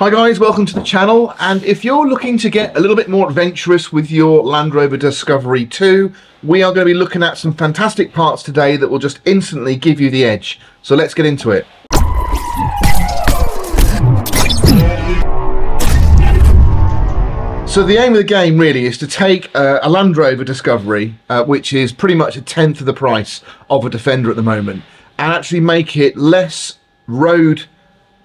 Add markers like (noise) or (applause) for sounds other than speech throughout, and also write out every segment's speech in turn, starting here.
Hi guys, welcome to the channel and if you're looking to get a little bit more adventurous with your Land Rover Discovery 2 we are going to be looking at some fantastic parts today that will just instantly give you the edge. So let's get into it. So the aim of the game really is to take uh, a Land Rover Discovery, uh, which is pretty much a tenth of the price of a Defender at the moment, and actually make it less road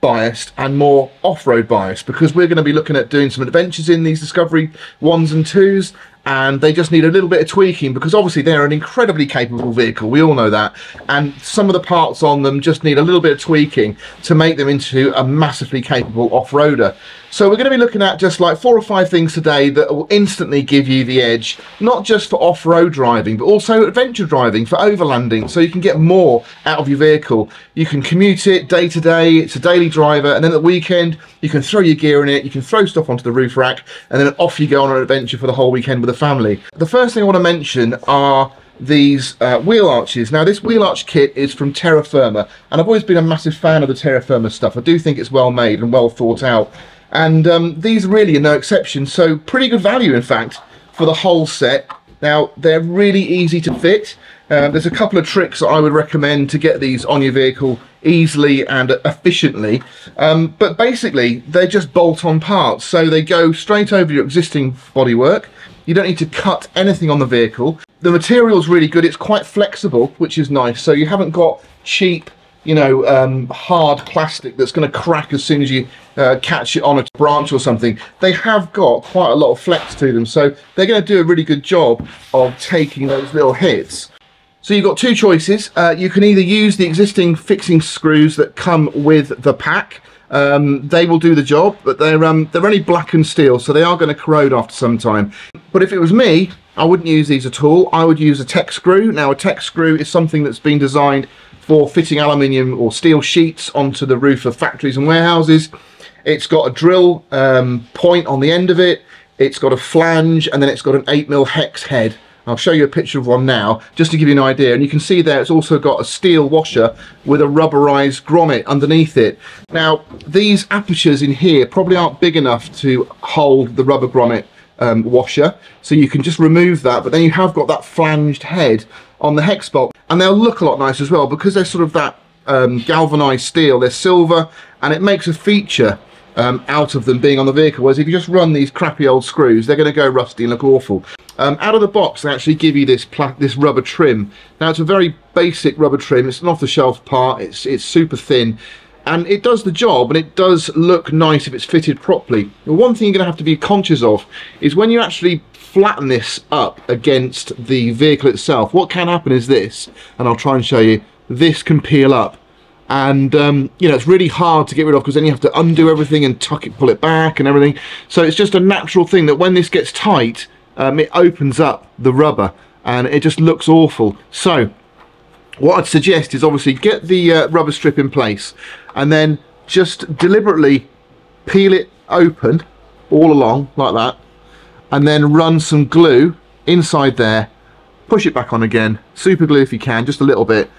biased and more off-road biased because we're going to be looking at doing some adventures in these Discovery 1s and 2s and they just need a little bit of tweaking because obviously they're an incredibly capable vehicle we all know that and some of the parts on them just need a little bit of tweaking to make them into a massively capable off-roader so we're going to be looking at just like four or five things today that will instantly give you the edge not just for off-road driving but also adventure driving for overlanding so you can get more out of your vehicle you can commute it day to day it's a daily driver and then at the weekend you can throw your gear in it you can throw stuff onto the roof rack and then off you go on an adventure for the whole weekend with the family. The first thing I want to mention are these uh, wheel arches. Now this wheel arch kit is from Terrafirma and I've always been a massive fan of the Terrafirma stuff. I do think it's well made and well thought out and um, these really are no exception so pretty good value in fact for the whole set. Now they're really easy to fit. Uh, there's a couple of tricks that I would recommend to get these on your vehicle easily and efficiently um, but basically they're just bolt-on parts so they go straight over your existing bodywork you don't need to cut anything on the vehicle. The material is really good. It's quite flexible, which is nice. So you haven't got cheap, you know, um, hard plastic that's going to crack as soon as you uh, catch it on a branch or something. They have got quite a lot of flex to them. So they're going to do a really good job of taking those little hits. So you've got two choices. Uh, you can either use the existing fixing screws that come with the pack, um, they will do the job, but they're um, they're only black and steel, so they are going to corrode after some time. But if it was me, I wouldn't use these at all. I would use a tech screw. Now, a tech screw is something that's been designed for fitting aluminium or steel sheets onto the roof of factories and warehouses. It's got a drill um, point on the end of it. It's got a flange, and then it's got an 8mm hex head I'll show you a picture of one now, just to give you an idea. And you can see there it's also got a steel washer with a rubberized grommet underneath it. Now, these apertures in here probably aren't big enough to hold the rubber grommet um, washer. So you can just remove that, but then you have got that flanged head on the hex bolt. And they'll look a lot nicer as well because they're sort of that um, galvanized steel. They're silver and it makes a feature um, out of them being on the vehicle. Whereas if you just run these crappy old screws, they're going to go rusty and look awful. Um, out of the box, they actually give you this this rubber trim. Now, it's a very basic rubber trim. It's an off-the-shelf part. It's it's super thin, and it does the job, and it does look nice if it's fitted properly. The one thing you're going to have to be conscious of is when you actually flatten this up against the vehicle itself. What can happen is this, and I'll try and show you. This can peel up and um, you know it's really hard to get rid of because then you have to undo everything and tuck it pull it back and everything so it's just a natural thing that when this gets tight um, it opens up the rubber and it just looks awful. So what I'd suggest is obviously get the uh, rubber strip in place and then just deliberately peel it open all along like that and then run some glue inside there. Push it back on again super glue if you can just a little bit.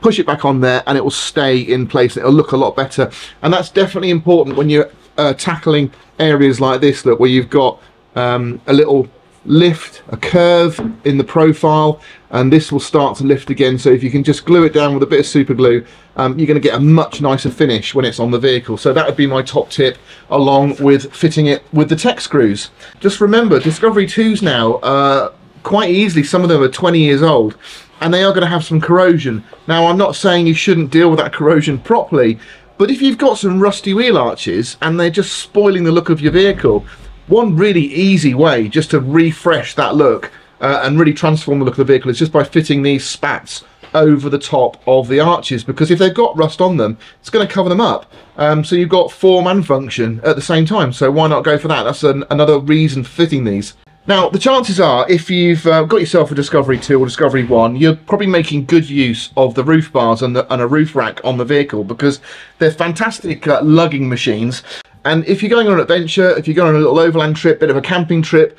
Push it back on there and it will stay in place. It'll look a lot better. And that's definitely important when you're uh, tackling areas like this look where you've got um, a little lift, a curve in the profile, and this will start to lift again. So if you can just glue it down with a bit of super glue, um, you're going to get a much nicer finish when it's on the vehicle. So that would be my top tip, along with fitting it with the tech screws. Just remember, Discovery 2s now, uh, quite easily, some of them are 20 years old, and they are going to have some corrosion. Now, I'm not saying you shouldn't deal with that corrosion properly, but if you've got some rusty wheel arches and they're just spoiling the look of your vehicle, one really easy way just to refresh that look uh, and really transform the look of the vehicle is just by fitting these spats over the top of the arches because if they've got rust on them it's going to cover them up. Um, so you've got form and function at the same time so why not go for that? That's an, another reason for fitting these. Now the chances are if you've uh, got yourself a Discovery 2 or Discovery 1 you're probably making good use of the roof bars and, the, and a roof rack on the vehicle because they're fantastic uh, lugging machines and if you're going on an adventure, if you're going on a little overland trip, bit of a camping trip,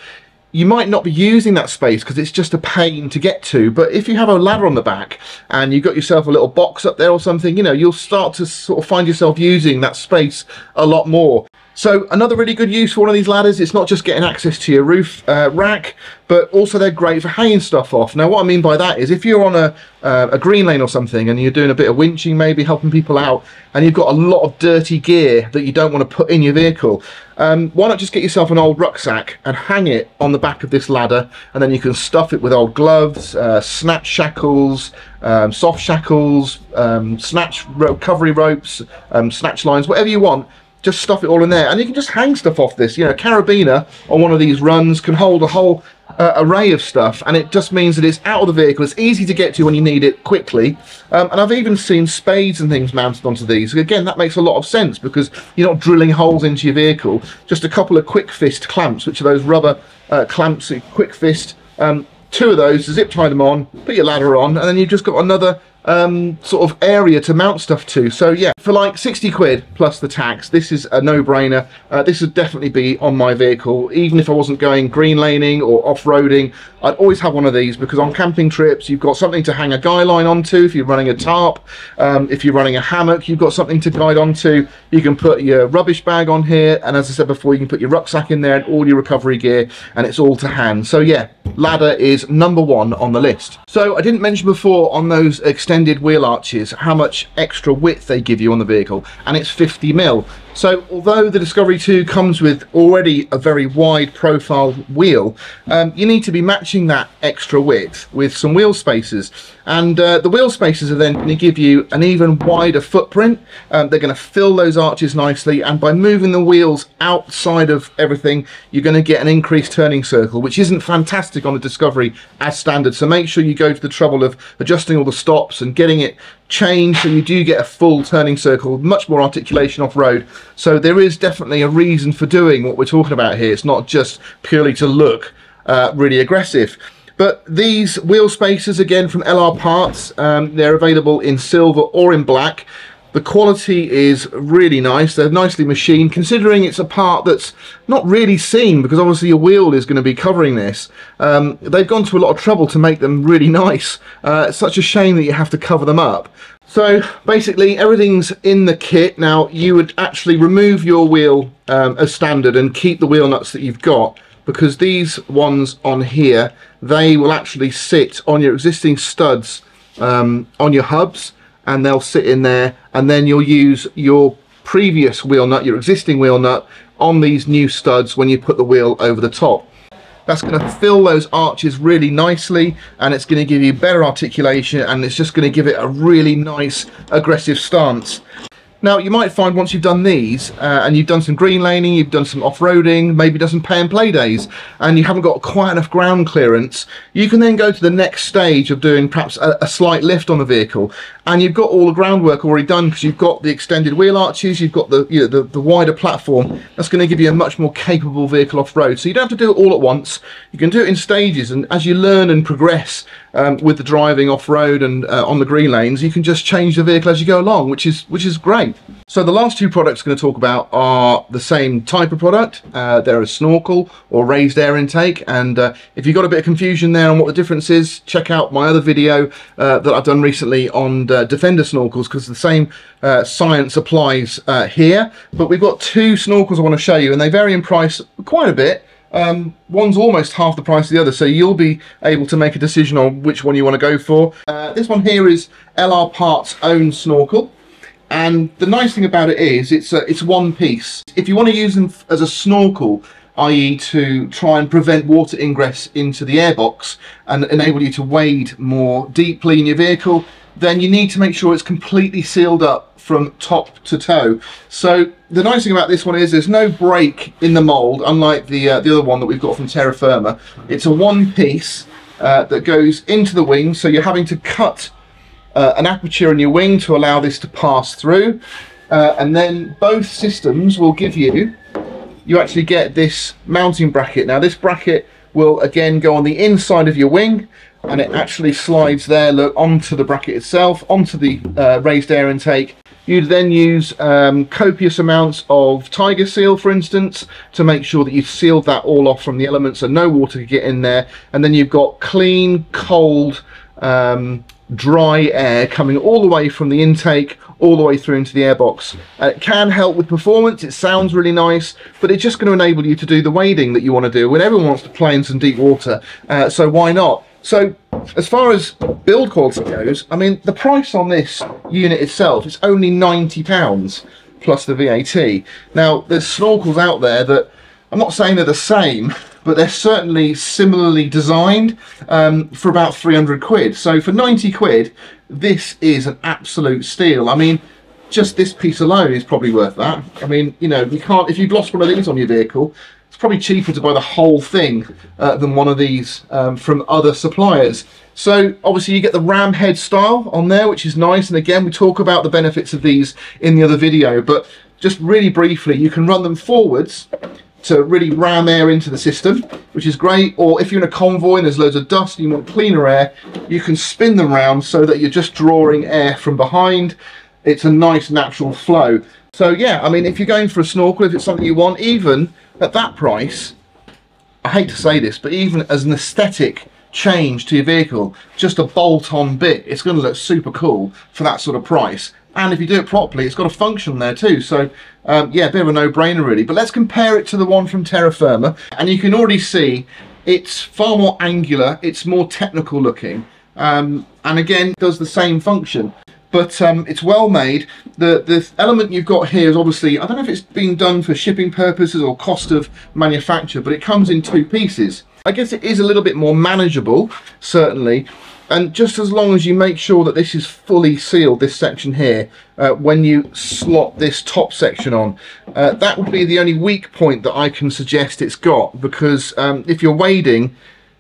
you might not be using that space because it's just a pain to get to. But if you have a ladder on the back and you've got yourself a little box up there or something, you know, you'll start to sort of find yourself using that space a lot more. So another really good use for one of these ladders, it's not just getting access to your roof uh, rack, but also they're great for hanging stuff off. Now what I mean by that is if you're on a, uh, a green lane or something and you're doing a bit of winching, maybe helping people out, and you've got a lot of dirty gear that you don't want to put in your vehicle, um, why not just get yourself an old rucksack and hang it on the back of this ladder and then you can stuff it with old gloves, uh, snatch shackles, um, soft shackles, um, snatch recovery ropes, um, snatch lines, whatever you want just stuff it all in there. And you can just hang stuff off this. You know a carabiner on one of these runs can hold a whole uh, array of stuff and it just means that it's out of the vehicle. It's easy to get to when you need it quickly. Um, and I've even seen spades and things mounted onto these. Again that makes a lot of sense because you're not drilling holes into your vehicle. Just a couple of quick fist clamps which are those rubber uh, clamps quick fist. Um, two of those zip tie them on put your ladder on and then you've just got another um, sort of area to mount stuff to. So yeah, for like 60 quid plus the tax, this is a no-brainer. Uh, this would definitely be on my vehicle, even if I wasn't going green laning or off-roading. I'd always have one of these because on camping trips, you've got something to hang a guy line onto if you're running a tarp. Um, if you're running a hammock, you've got something to guide onto. You can put your rubbish bag on here. And as I said before, you can put your rucksack in there and all your recovery gear and it's all to hand. So yeah, ladder is number one on the list. So I didn't mention before on those extended wheel arches how much extra width they give you on the vehicle and it's 50 mil. So although the Discovery 2 comes with already a very wide profile wheel, um, you need to be matching that extra width with some wheel spacers. And uh, the wheel spacers are then going to give you an even wider footprint. Um, they're going to fill those arches nicely. And by moving the wheels outside of everything, you're going to get an increased turning circle, which isn't fantastic on the Discovery as standard. So make sure you go to the trouble of adjusting all the stops and getting it changed so you do get a full turning circle, much more articulation off-road. So there is definitely a reason for doing what we're talking about here. It's not just purely to look uh, really aggressive. But these wheel spacers, again, from LR Parts, um, they're available in silver or in black. The quality is really nice. They're nicely machined, considering it's a part that's not really seen, because obviously your wheel is going to be covering this. Um, they've gone to a lot of trouble to make them really nice. Uh, it's such a shame that you have to cover them up. So basically everything's in the kit. Now you would actually remove your wheel um, as standard and keep the wheel nuts that you've got because these ones on here, they will actually sit on your existing studs um, on your hubs and they'll sit in there and then you'll use your previous wheel nut, your existing wheel nut on these new studs when you put the wheel over the top. That's going to fill those arches really nicely and it's going to give you better articulation and it's just going to give it a really nice aggressive stance. Now you might find once you've done these uh, and you've done some green laning, you've done some off-roading, maybe done some pay and play days and you haven't got quite enough ground clearance, you can then go to the next stage of doing perhaps a, a slight lift on the vehicle and you've got all the groundwork already done because you've got the extended wheel arches, you've got the, you know, the, the wider platform. That's going to give you a much more capable vehicle off-road. So you don't have to do it all at once. You can do it in stages and as you learn and progress um, with the driving off-road and uh, on the green lanes, you can just change the vehicle as you go along, which is, which is great. So the last two products I'm going to talk about are the same type of product. Uh, they're a snorkel or raised air intake. And uh, if you've got a bit of confusion there on what the difference is, check out my other video uh, that I've done recently on uh, Defender snorkels because the same uh, science applies uh, here. But we've got two snorkels I want to show you and they vary in price quite a bit. Um, one's almost half the price of the other, so you'll be able to make a decision on which one you want to go for. Uh, this one here is LR Parts' own snorkel. And the nice thing about it is it's a, it's one piece. If you want to use them as a snorkel, i.e. to try and prevent water ingress into the airbox and enable you to wade more deeply in your vehicle, then you need to make sure it's completely sealed up from top to toe. So the nice thing about this one is there's no break in the mould, unlike the, uh, the other one that we've got from Terrafirma. It's a one piece uh, that goes into the wing, so you're having to cut uh, an aperture in your wing to allow this to pass through. Uh, and then both systems will give you, you actually get this mounting bracket. Now this bracket will again go on the inside of your wing and it actually slides there look onto the bracket itself onto the uh, raised air intake you'd then use um, copious amounts of tiger seal for instance to make sure that you've sealed that all off from the elements so no water can get in there and then you've got clean cold um, dry air coming all the way from the intake all the way through into the airbox. Uh, it can help with performance, it sounds really nice, but it's just going to enable you to do the wading that you want to do when everyone wants to play in some deep water, uh, so why not? So as far as build quality goes, I mean, the price on this unit itself is only £90 plus the VAT. Now, there's snorkels out there that, I'm not saying they're the same, (laughs) but they're certainly similarly designed um, for about 300 quid. So for 90 quid, this is an absolute steal. I mean, just this piece alone is probably worth that. I mean, you know, you can't, if you've lost one of these on your vehicle, it's probably cheaper to buy the whole thing uh, than one of these um, from other suppliers. So obviously you get the ram head style on there, which is nice. And again, we talk about the benefits of these in the other video, but just really briefly, you can run them forwards to really ram air into the system, which is great. Or if you're in a convoy and there's loads of dust and you want cleaner air, you can spin them round so that you're just drawing air from behind. It's a nice natural flow. So yeah, I mean, if you're going for a snorkel, if it's something you want, even at that price, I hate to say this, but even as an aesthetic change to your vehicle, just a bolt-on bit, it's going to look super cool for that sort of price and if you do it properly it's got a function there too. So um, yeah a bit of a no-brainer really. But let's compare it to the one from Terrafirma. And you can already see it's far more angular it's more technical looking. Um, and again does the same function. But um, it's well made. The the element you've got here is obviously, I don't know if it's being done for shipping purposes or cost of manufacture, but it comes in two pieces. I guess it is a little bit more manageable, certainly, and just as long as you make sure that this is fully sealed this section here uh, when you slot this top section on uh, that would be the only weak point that I can suggest it's got because um, if you're wading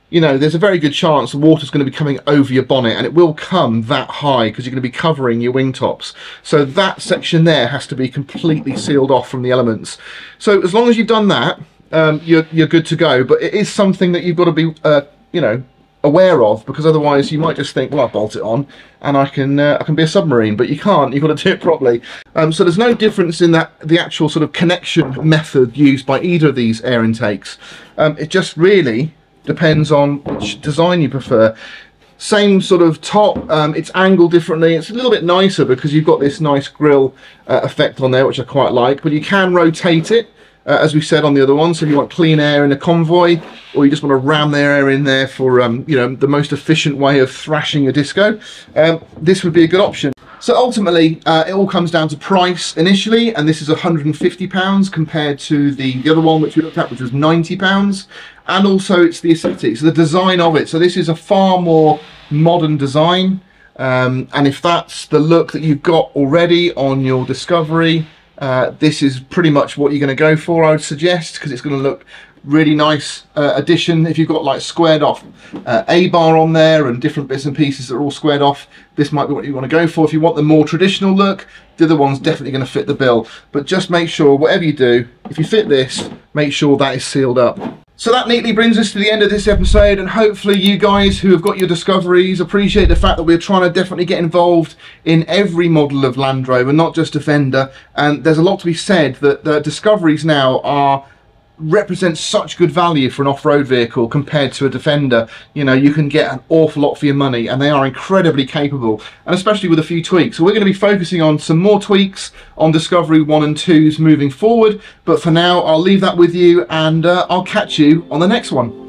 you know there's a very good chance the water's going to be coming over your bonnet and it will come that high because you're going to be covering your wing tops. So that section there has to be completely sealed off from the elements. So as long as you've done that um, you're, you're good to go. But it is something that you've got to be uh, you know aware of because otherwise you might just think well I'll bolt it on and I can uh, I can be a submarine but you can't you've got to do it properly. Um, so there's no difference in that the actual sort of connection method used by either of these air intakes. Um, it just really depends on which design you prefer. Same sort of top um, it's angled differently. It's a little bit nicer because you've got this nice grill uh, effect on there which I quite like but you can rotate it uh, as we said on the other one. So if you want clean air in a convoy, or you just want to ram their air in there for um, you know the most efficient way of thrashing a disco, um, this would be a good option. So ultimately, uh, it all comes down to price initially, and this is 150 pounds compared to the, the other one which we looked at, which was 90 pounds. And also it's the aesthetics, the design of it. So this is a far more modern design. Um, and if that's the look that you've got already on your Discovery, uh, this is pretty much what you're going to go for I would suggest because it's going to look really nice uh, addition. If you've got like squared off uh, A bar on there and different bits and pieces that are all squared off this might be what you want to go for. If you want the more traditional look the other one's definitely going to fit the bill. But just make sure whatever you do if you fit this make sure that is sealed up so that neatly brings us to the end of this episode and hopefully you guys who have got your discoveries appreciate the fact that we're trying to definitely get involved in every model of Land Rover, not just Defender. And there's a lot to be said that the discoveries now are represents such good value for an off-road vehicle compared to a Defender. You know, you can get an awful lot for your money and they are incredibly capable and especially with a few tweaks. So we're going to be focusing on some more tweaks on Discovery 1 and 2s moving forward. But for now, I'll leave that with you and uh, I'll catch you on the next one.